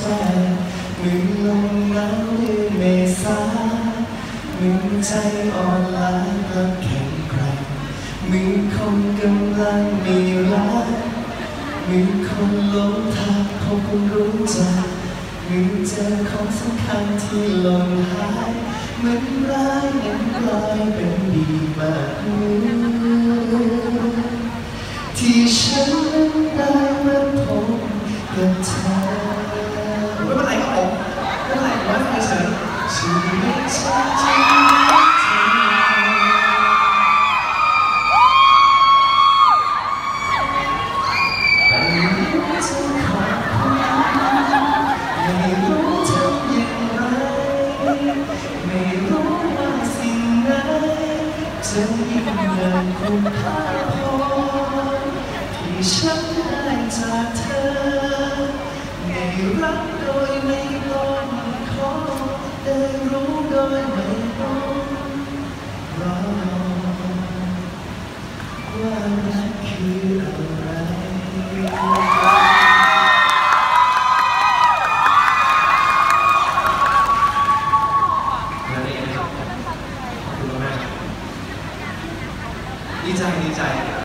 ใจอนลมหนาวเดือนเมษาเหมือนใจอ่อนล้ากลับแข็งแกร่งมือคนกำลังมีรักมือคนหลงทางพบคนรู้ใจมือนเจอของสำคัญที่หล่นหายเหมือนร้ายนั้นกลายเป็นดีมากเหมือน ที่ฉันได้มาพบกับเธอไม่เป็นไรครับผมไม่เป็นไรผมว่าเฉยชีวิตฉันจะไม่รู้ว่าสิ่งไหนจะยิ่งเงินคุณค่า ฉันได้จากเธอได้รักโดยไม่ต้องขอได้รู้โดยไม่ต้องรอว่ารักคืออะไรดีใจดีใจ